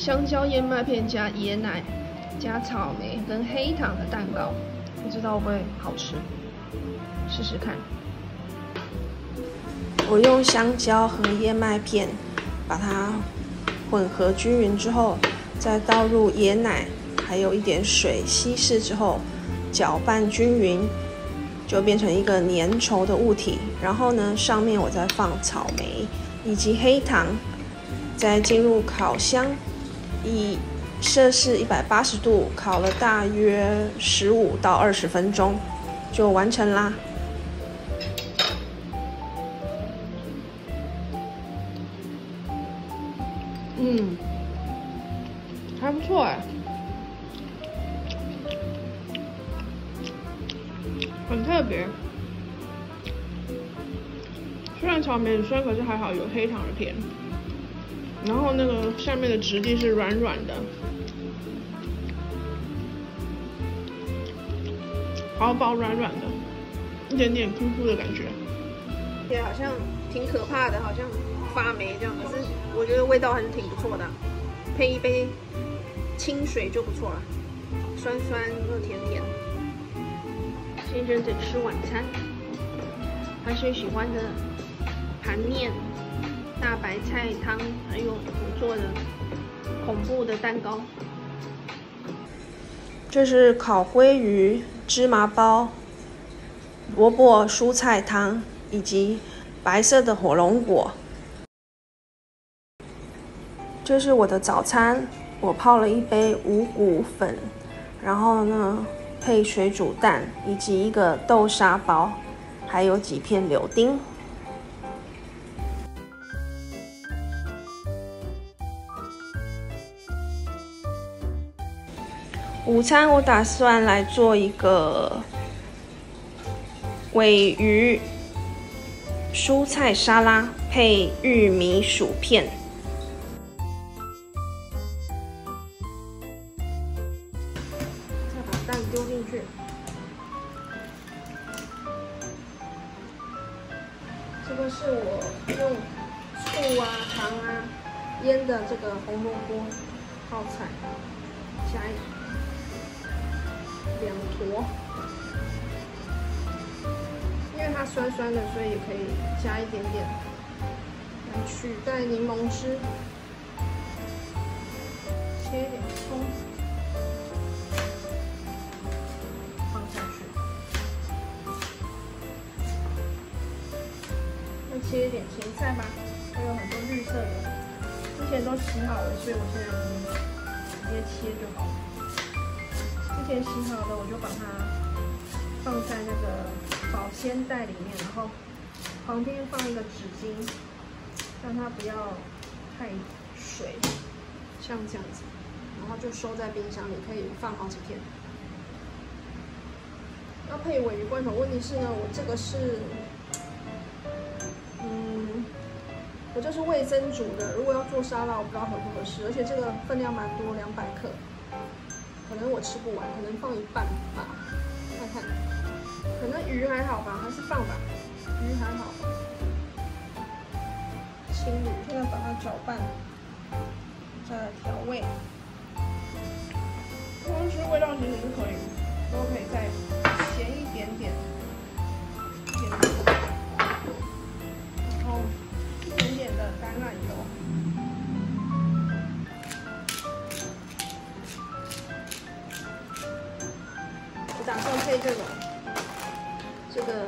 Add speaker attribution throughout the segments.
Speaker 1: 香蕉燕麦片加椰奶加草莓跟黑糖的蛋糕，不知道会不会好吃？试试看。
Speaker 2: 我用香蕉和燕麦片把它混合均匀之后，再倒入椰奶，还有一点水稀释之后，搅拌均匀，就变成一个粘稠的物体。然后呢，上面我再放草莓以及黑糖，再进入烤箱。以摄氏一百八十度烤了大约十五到二十分钟，就完成啦。
Speaker 1: 嗯，还不错哎，很特别。虽然草莓很酸，可是还好有黑糖的甜。然后那个下面的质地是软软的，薄薄软软的，一点点 Q Q 的感觉。
Speaker 2: 也好像挺可怕的，好像发霉这样，可是我觉得味道还是挺不错的，配一杯清水就不错了，酸酸又甜甜。
Speaker 1: 先生在吃晚餐，还是喜欢的盘面。大白菜汤，还有我做的恐怖的蛋糕。
Speaker 2: 这是烤鲑鱼、芝麻包、萝卜蔬菜汤，以及白色的火龙果。这是我的早餐，我泡了一杯五谷粉，然后呢配水煮蛋，以及一个豆沙包，还有几片柳丁。午餐我打算来做一个尾鱼蔬菜沙拉，配玉米薯片。再把蛋丢进去。这个是我用醋啊、糖啊腌的这个红萝卜泡菜，加一点。两坨，因为它酸酸的，所以也可以加一点点来取代柠檬汁。切一点葱，放下去。再切一点芹菜吧，它有很多绿色的，之前都洗好了，所以我现在直接切就好了。先洗好的，我就把它放在那个保鲜袋里面，然后旁边放一个纸巾，让它不要太水，像这样子，然后就收在冰箱里，可以放好几天。要配尾鱼罐头，问题是呢，我这个是，嗯，我这是味增煮的，如果要做沙拉，我不知道合不合适，而且这个分量蛮多，两百克。可能我吃不完，可能放一半吧，看看。可能鱼还好吧，还是放吧。鱼还好。青鱼，现在把它搅拌，再调味。同时味道其实是可以，都可以再咸一点点，点打算配这种这个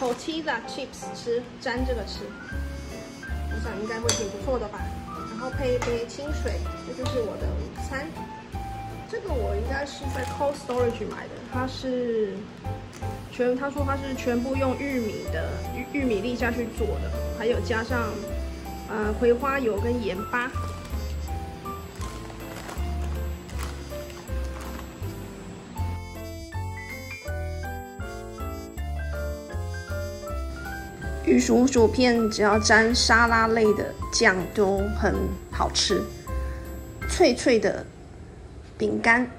Speaker 2: tortilla chips 吃，沾这个吃，我想应该会挺不错的吧。然后配一杯清水，这就是我的午餐。这个我应该是在 cold storage 买的，它是全他说它是全部用玉米的玉玉米粒下去做的，还有加上呃葵花油跟盐巴。玉薯薯片只要沾沙拉类的酱都很好吃脆脆的饼干。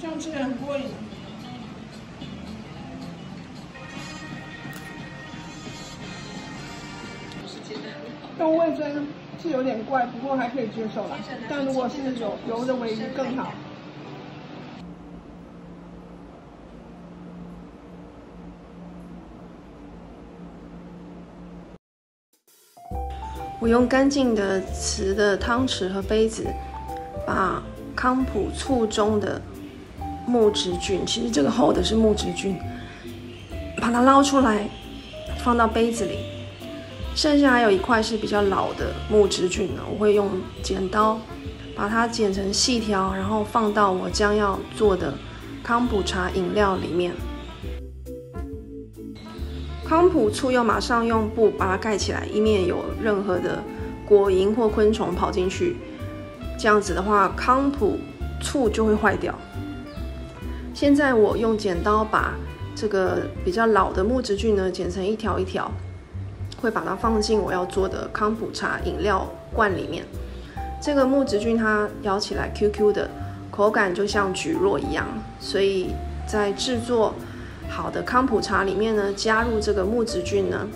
Speaker 2: 这样吃很过瘾。
Speaker 1: 那我也在是有点怪，不过还可以接受啦。但如果是有油的尾鱼更好。
Speaker 2: 我用干净的瓷的汤匙和杯子，把康普醋中的木质菌，其实这个厚的是木质菌，把它捞出来，放到杯子里。剩下还有一块是比较老的木质菌呢，我会用剪刀把它剪成细条，然后放到我将要做的康普茶饮料里面。康普醋要马上用布把它盖起来，以免有任何的果蝇或昆虫跑进去。这样子的话，康普醋就会坏掉。现在我用剪刀把这个比较老的木质菌呢剪成一条一条，会把它放进我要做的康普茶饮料罐里面。这个木质菌它咬起来 Q Q 的，口感就像菊络一样，所以在制作。好的康普茶里面呢，加入这个木质菌呢，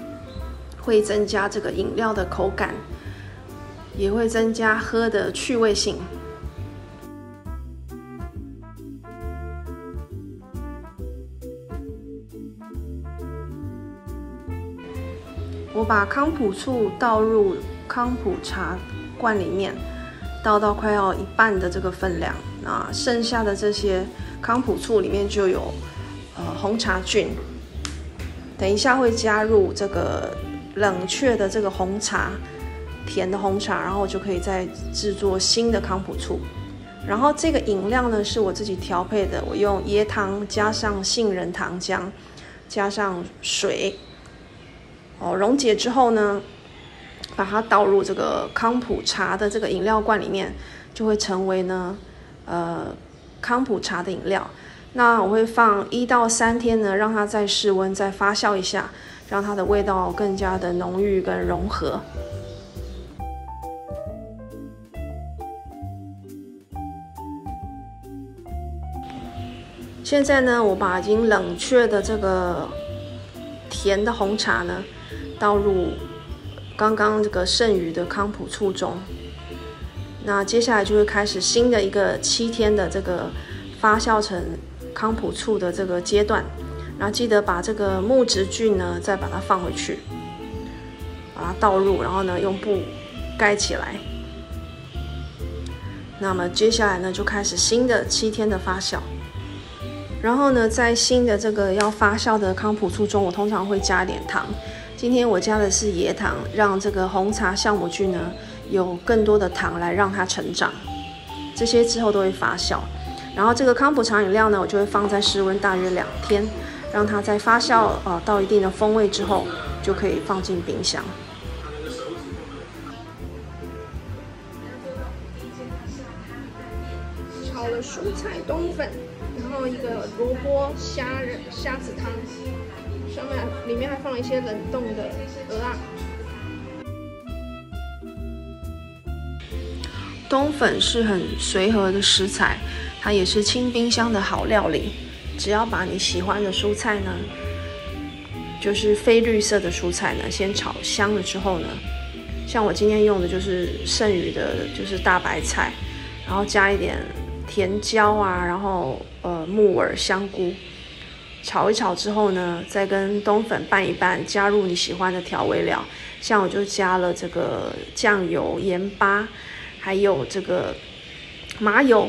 Speaker 2: 会增加这个饮料的口感，也会增加喝的趣味性。我把康普醋倒入康普茶罐里面，倒到快要一半的这个分量，那剩下的这些康普醋里面就有。呃，红茶菌，等一下会加入这个冷却的这个红茶，甜的红茶，然后就可以再制作新的康普醋。然后这个饮料呢是我自己调配的，我用椰汤加上杏仁糖浆，加上水，哦，溶解之后呢，把它倒入这个康普茶的这个饮料罐里面，就会成为呢，呃，康普茶的饮料。那我会放一到三天呢，让它再室温再发酵一下，让它的味道更加的浓郁跟融合。现在呢，我把已经冷却的这个甜的红茶呢，倒入刚刚这个剩余的康普醋中。那接下来就会开始新的一个七天的这个发酵成。康普醋的这个阶段，然后记得把这个木质菌呢再把它放回去，把它倒入，然后呢用布盖起来。那么接下来呢就开始新的七天的发酵。然后呢在新的这个要发酵的康普醋中，我通常会加一点糖。今天我加的是椰糖，让这个红茶酵母菌呢有更多的糖来让它成长。这些之后都会发酵。然后这个康普茶饮料呢，我就会放在室温大约两天，让它在发酵呃到一定的风味之后，就可以放进冰箱。
Speaker 1: 炒了蔬菜冬粉，然后一个萝卜虾仁虾子汤，上面里面还放了一些冷冻的鹅啊。
Speaker 2: 冬粉是很随和的食材。它也是清冰箱的好料理，只要把你喜欢的蔬菜呢，就是非绿色的蔬菜呢，先炒香了之后呢，像我今天用的就是剩余的，就是大白菜，然后加一点甜椒啊，然后呃木耳、香菇，炒一炒之后呢，再跟冬粉拌一拌，加入你喜欢的调味料，像我就加了这个酱油、盐巴，还有这个麻油。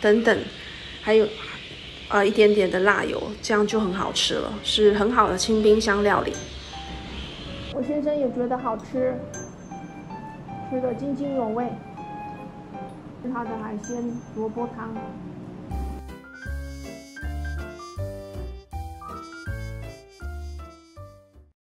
Speaker 2: 等等，还有，呃，一点点的辣油，这样就很好吃了，是很好的清冰箱料理。
Speaker 1: 我先生也觉得好吃，吃的津津有味。是他的海鲜萝卜汤。